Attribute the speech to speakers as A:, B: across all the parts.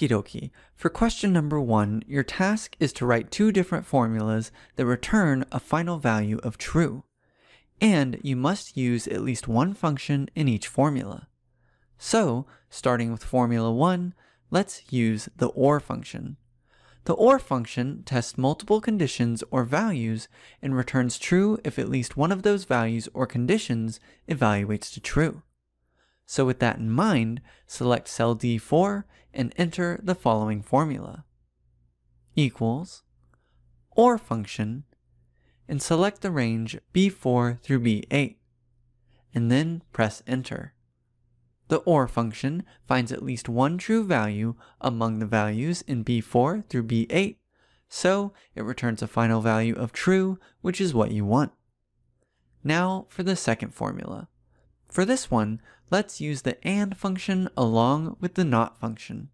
A: Okie dokie. For question number one, your task is to write two different formulas that return a final value of true. And you must use at least one function in each formula. So, starting with formula one, let's use the OR function. The OR function tests multiple conditions or values and returns true if at least one of those values or conditions evaluates to true. So with that in mind, select cell D4 and enter the following formula. Equals OR function and select the range B4 through B8 and then press enter. The OR function finds at least one true value among the values in B4 through B8, so it returns a final value of true, which is what you want. Now for the second formula. For this one, let's use the AND function along with the NOT function.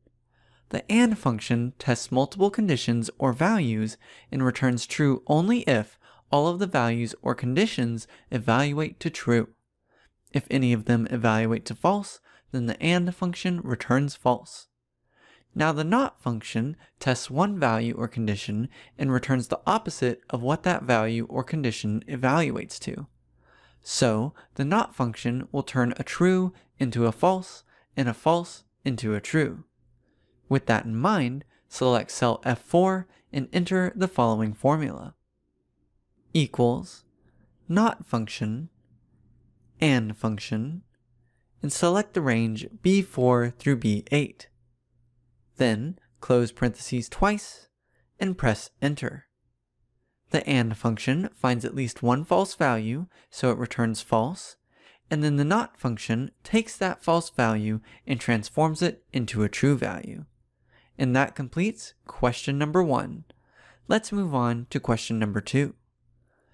A: The AND function tests multiple conditions or values and returns true only if all of the values or conditions evaluate to true. If any of them evaluate to false, then the AND function returns false. Now the NOT function tests one value or condition and returns the opposite of what that value or condition evaluates to. So the NOT function will turn a true into a false and a false into a true. With that in mind, select cell F4 and enter the following formula. Equals NOT function AND function and select the range B4 through B8. Then close parentheses twice and press enter. The AND function finds at least one false value, so it returns false, and then the NOT function takes that false value and transforms it into a true value. And that completes question number one. Let's move on to question number two.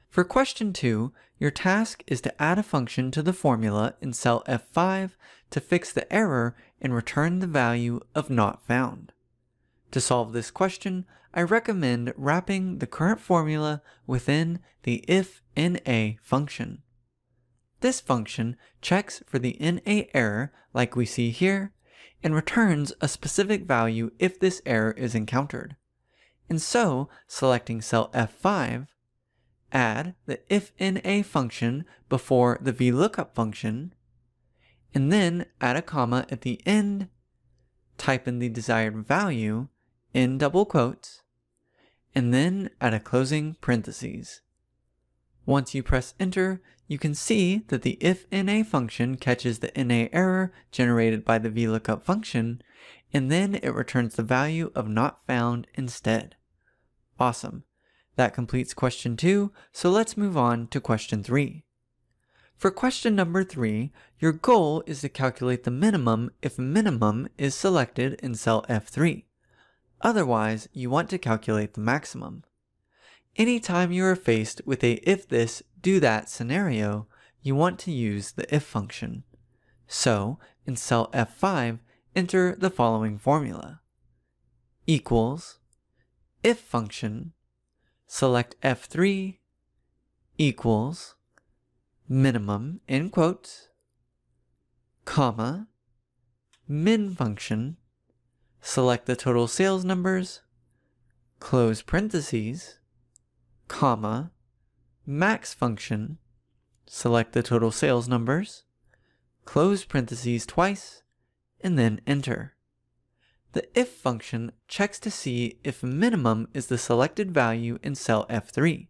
A: For question 2, your task is to add a function to the formula in cell F5 to fix the error and return the value of not found. To solve this question, I recommend wrapping the current formula within the if IFNA function. This function checks for the NA error like we see here and returns a specific value if this error is encountered. And so, selecting cell F5, add the if IFNA function before the VLOOKUP function, and then add a comma at the end, type in the desired value in double quotes, and then add a closing parentheses. Once you press enter, you can see that the IFNA function catches the NA error generated by the VLOOKUP function, and then it returns the value of not found instead. Awesome. That completes question two, so let's move on to question three. For question number three, your goal is to calculate the minimum if minimum is selected in cell F3. Otherwise, you want to calculate the maximum. Anytime you are faced with a if this, do that scenario, you want to use the if function. So, in cell F5, enter the following formula. Equals if function select F3 equals minimum in quotes, comma, min function, select the total sales numbers, close parentheses, comma, max function, select the total sales numbers, close parentheses twice, and then enter. The if function checks to see if minimum is the selected value in cell F3.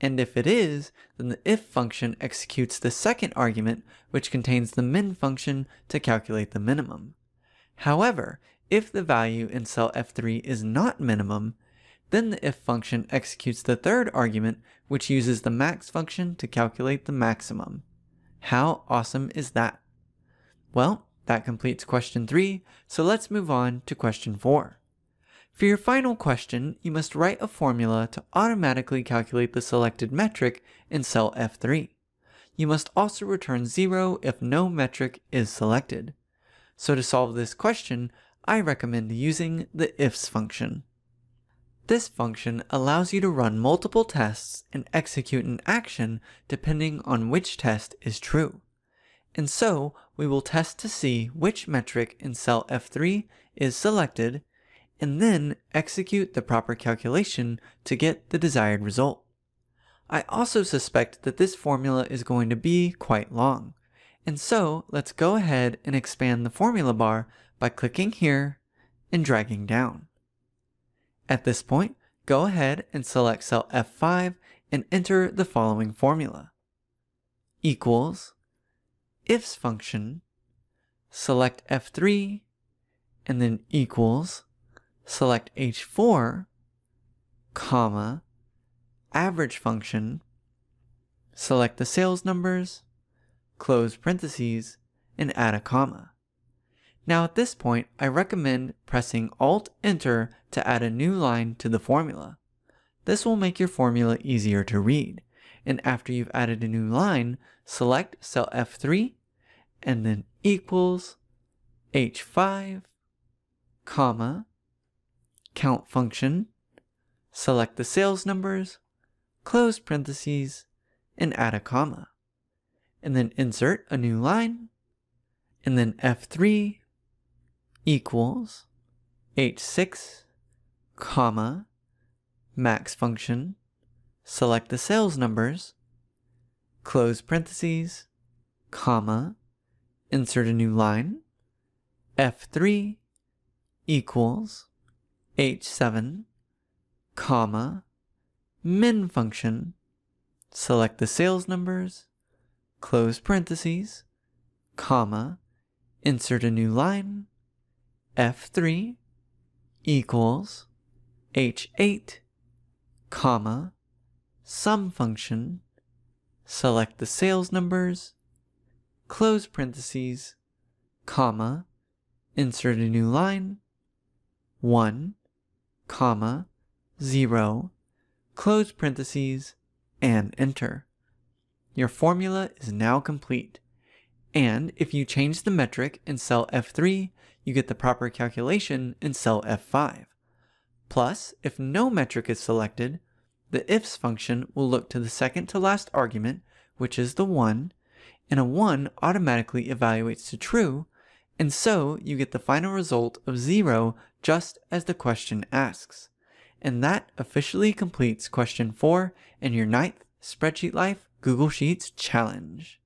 A: And if it is, then the if function executes the second argument, which contains the min function to calculate the minimum. However, if the value in cell F3 is not minimum, then the if function executes the third argument, which uses the max function to calculate the maximum. How awesome is that? Well, that completes question 3, so let's move on to question 4. For your final question, you must write a formula to automatically calculate the selected metric in cell F3. You must also return 0 if no metric is selected. So to solve this question, I recommend using the ifs function. This function allows you to run multiple tests and execute an action depending on which test is true. And so we will test to see which metric in cell F3 is selected and then execute the proper calculation to get the desired result. I also suspect that this formula is going to be quite long. And so let's go ahead and expand the formula bar by clicking here and dragging down. At this point, go ahead and select cell F5 and enter the following formula. Equals ifs function, select F3, and then equals, select H4, comma, average function, select the sales numbers, close parentheses, and add a comma. Now at this point, I recommend pressing Alt-Enter to add a new line to the formula. This will make your formula easier to read. And after you've added a new line, select cell F3 and then equals H5, comma, count function, select the sales numbers, close parentheses, and add a comma. And then insert a new line, and then F3 equals H6, comma, max function, select the sales numbers, close parentheses, comma, insert a new line, F3 equals H7, comma, min function, select the sales numbers, close parentheses, comma, insert a new line, F3 equals H8, comma, sum function, select the sales numbers, close parentheses, comma, insert a new line, 1, comma, 0, close parentheses, and enter. Your formula is now complete. And if you change the metric in cell F3, you get the proper calculation in cell F5. Plus, if no metric is selected, the ifs function will look to the second to last argument, which is the 1, and a 1 automatically evaluates to true, and so you get the final result of 0 just as the question asks. And that officially completes question 4 in your ninth Spreadsheet Life Google Sheets challenge.